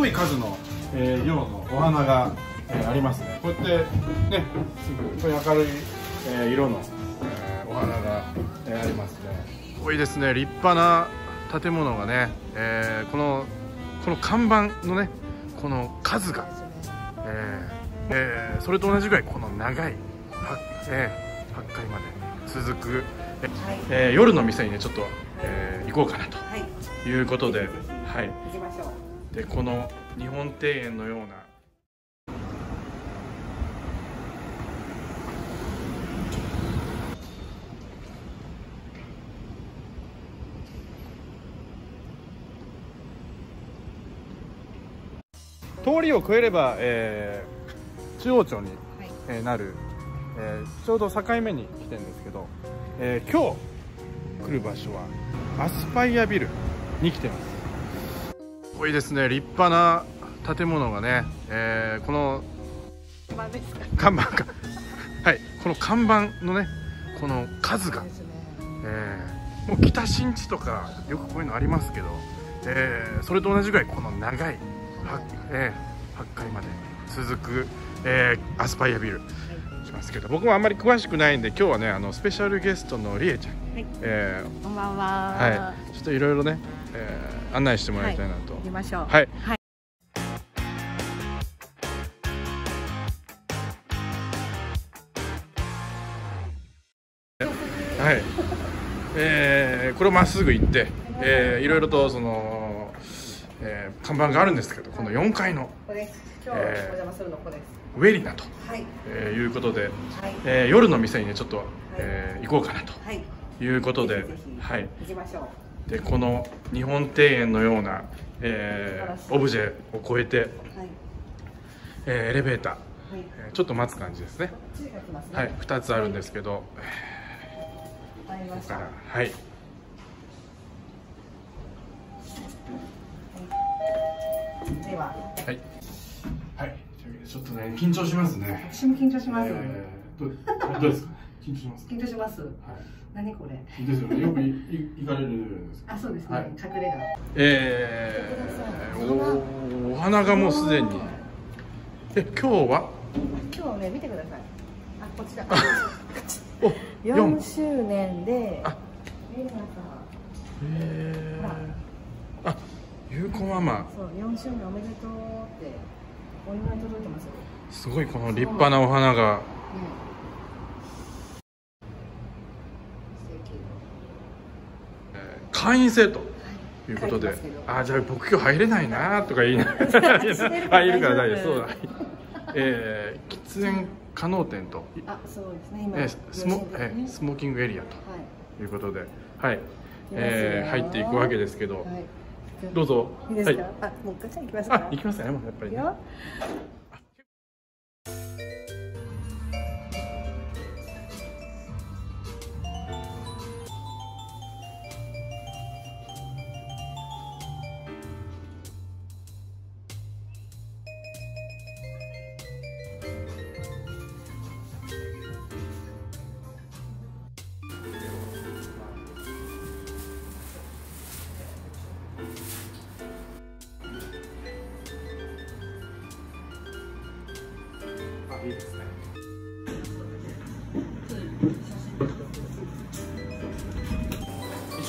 ごい数の、えー、色のお花が、えー、ありますね。こうやってねすごい明るい、えー、色の、えー、お花が、えー、ありますね。多いですね。立派な建物がね、えー、このこの看板のねこの数が、えーえー、それと同じぐらいこの長い、はえー、8階まで続く、えーえー、夜の店にねちょっと、えー、行こうかなとい。うことで、はい、行きましょうでこの日本庭園のような。通りを越えれば、えー、中央町に、はい、えー、なる、えー、ちょうど境目に来てるんですけど、えー、今日来る場所はアスパイアビルに来てます多いですね。立派な建物がね、えー、この看板か。はい。この看板のねこの数が、えー、もう北新地とかよくこういうのありますけど、えー、それと同じぐらいこの長いえー、8階まで続く、えー、アスパイアビルしますけど僕もあんまり詳しくないんで今日はねあのスペシャルゲストのりえちゃん、はい。えー、こんばんは、はい、ちょっといろいろね、えー、案内してもらいたいなと、はい、行きましょう。はい、はい。はい、えー、これをまっすぐ行って、えー、いろいろとそのえー、看板があるんですけどこの4階の。ここです。今日お邪魔するのここです、えー、ウェリナと、はい。えー、いうことで、はい。えー、夜の店にねちょっと、はい、えー、行こうかなと、はい、いうことで、はい。行きましょう。でこの日本庭園のような、えー、オブジェを超えて、はい。えー、エレベーター、はい。えー、ちょっと待つ感じですね。はい、2つあるんですけど、はい、ここから。はい。では。はい。はいちょっとね緊張しますね。私も緊張します、えー、どどうですか？緊張します緊張します、はい、何これ？ですよね。よくい行かれるあそうですね、はい、隠れ家えー、おお花がもうすでに。え今日は？今日ね見てください。あこちら。お4周年で。あ。エレナさんえー、あゆうこママ。そう4周年おめでとうってお祝い届いてますよすごいこの立派なお花が、うん会員制ということで、はい、あじゃあ僕今日入れないなとか言いながら。あいるから大丈夫。そうだ。えー、喫煙可能店と。あそうですね。今、えー、スモえー、スモーキングエリアとい。うことで、はい、えー、入っていくわけですけど、はいどうぞ。いいですか？はい、あ、もうガチャ行きますか？あ、行きますね。もうやっぱり、ね。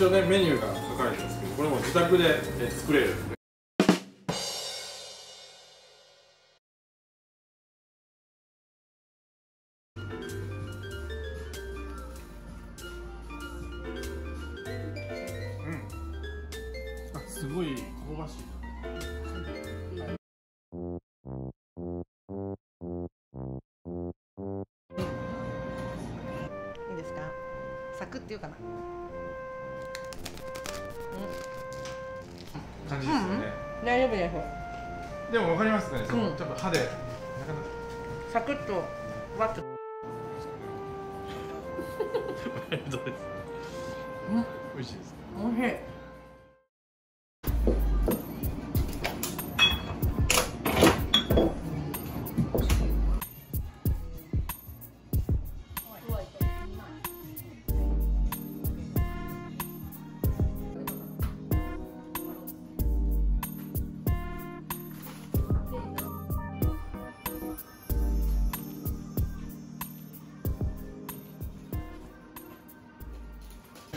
一応ねメニューが書かれてますけどこれも自宅で作れる。ん。ですごい香ばしいクっていうかな、感じですよね、うん、大丈夫ですでもわかりますね、その、うん、ちょっと歯でサクッとわっと。ありがとうです、うん、美味しいです美味しい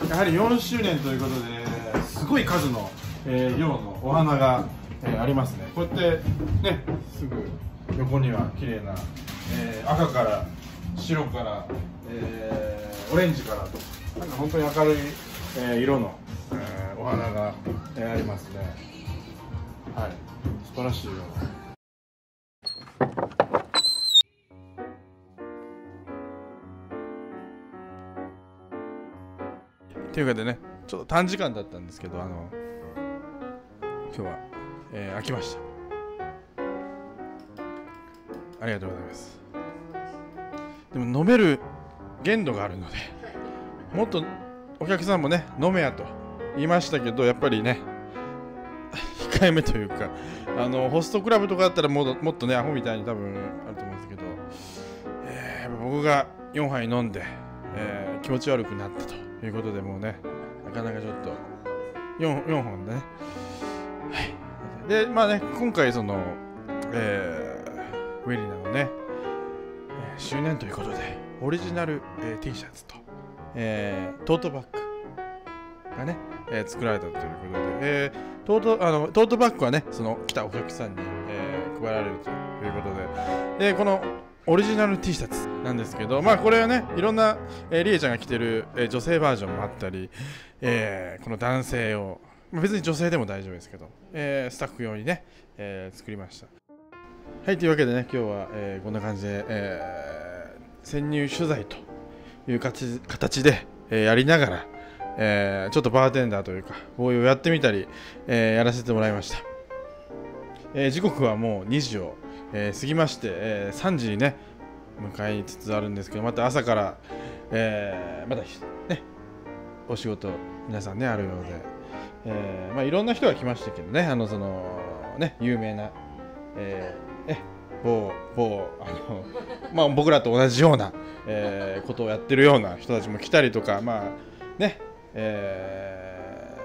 やはり4周年ということですごい数の、えー、量のお花が、えー、ありますね。こうやってねすぐ横には綺麗な、えー、赤から白から、えー、オレンジからとなんか本当に明るい、えー、色の、えー、お花が、えー、ありますね。はい。素晴らしいよというかでねちょっと短時間だったんですけどあの今日は、えー、飽きました。ありがとうございます。でも飲める限度があるのでもっとお客さんもね飲めやと言いましたけどやっぱりね控えめというかあのホストクラブとかだったらももっとねアホみたいに多分あると思うんですけど、えー、僕が4杯飲んで、えー、気持ち悪くなったと。いうことでもうねなかなかちょっと 4, 4本でね。はい。でまあね今回その、えー、ウェリナのね、え、周年ということでオリジナル、えー、T シャツと、えー、トートバッグがね、えー、作られたということで、えー、トートあのトートバッグはねその来たお客さんに、えー、配られるということで、えー、このオリジナル T シャツなんですけど、まあこれはね、いろんな、えー、リエちゃんが着てる、えー、女性バージョンもあったり、えー、この男性を、まあ、別に女性でも大丈夫ですけど、えー、スタッフ用にね、えー、作りました。はい、というわけでね、今日は、えー、こんな感じで、えー、潜入取材という形で、えー、やりながら、えー、ちょっとバーテンダーというか、ボーイをやってみたり、えー、やらせてもらいました。えー、時刻はもう2時をえー、過ぎまして、えー、3時にね迎えつつあるんですけどまた朝から、えー、またねお仕事皆さんねあるようで、えーまあ、いろんな人が来ましたけどねあのそのね有名な、えー、ね某某あの、まあ、僕らと同じような、えー、ことをやってるような人たちも来たりとかまあねえ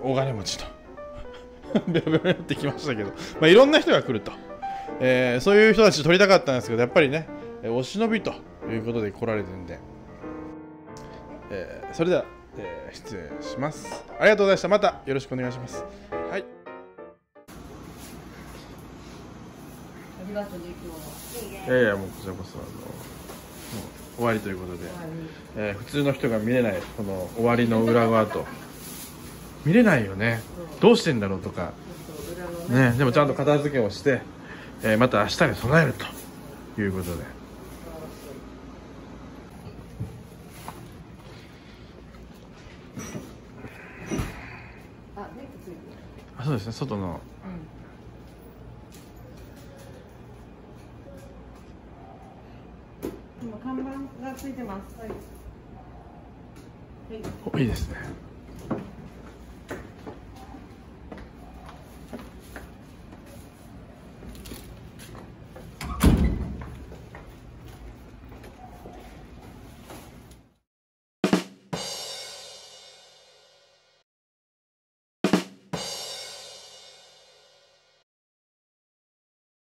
ー、大金持ちとベロベロになってきましたけど、まあ、いろんな人が来ると。えー、そういう人たち撮りたかったんですけどやっぱりね、えお忍びということで来られてるんで、えー、それでは、えー、失礼します。ありがとうございました。またよろしくお願いします。はい。ありがとうね今日は。いやいやもうこちらこそあの終わりということで、えー、普通の人が見れないこの終わりの裏側と。見れないよね。どうしてんだろうとか。ねでもちゃんと片付けをしてえー、また明日に備えるということで。あそうですね外の、うん、今看板がついてます、はい、おいいですね